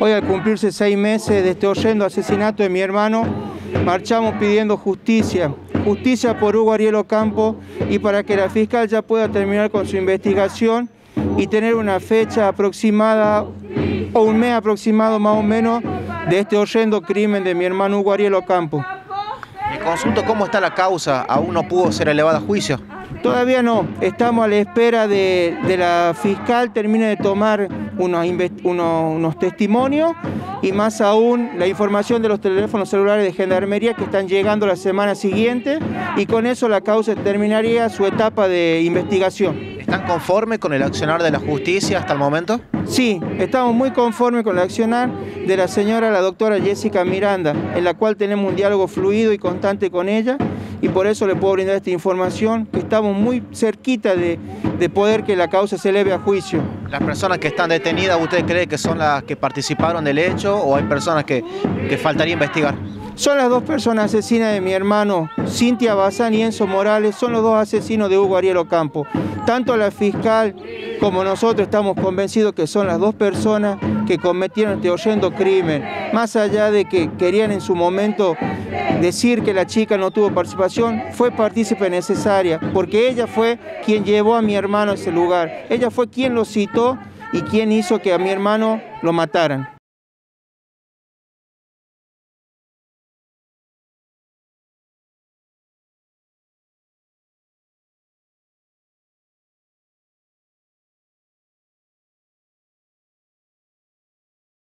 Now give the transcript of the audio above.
Hoy al cumplirse seis meses de este horrendo asesinato de mi hermano, marchamos pidiendo justicia, justicia por Hugo Ariel Campo y para que la fiscal ya pueda terminar con su investigación y tener una fecha aproximada o un mes aproximado más o menos de este horrendo crimen de mi hermano Hugo Ariel Ocampo. Me consulto cómo está la causa, aún no pudo ser elevada a juicio. Todavía no, estamos a la espera de, la fiscal termine de tomar unos, unos, testimonios y más aún la información de los teléfonos celulares de Gendarmería que están llegando la semana siguiente y con eso la causa terminaría su etapa de investigación. ¿Están conformes con el accionar de la justicia hasta el momento? Sí, estamos muy conformes con el accionar de la señora, la doctora Jessica Miranda, en la cual tenemos un diálogo fluido y constante con ella y por eso le puedo brindar esta información, que estamos muy cerquita de, poder que la causa se eleve a juicio. ¿Las personas que están detenidas, usted cree que son las que participaron del hecho o hay personas que, que faltaría investigar? Son las dos personas asesinas de mi hermano, Cintia Bazán y Enzo Morales, son los dos asesinos de Hugo Ariel Ocampo. Tanto la fiscal como nosotros estamos convencidos que son las dos personas que cometieron este horrendo crimen. Más allá de que querían en su momento decir que la chica no tuvo participación, fue partícipe necesaria, porque ella fue quien llevó a mi hermano a ese lugar. Ella fue quien lo citó y quien hizo que a mi hermano lo mataran.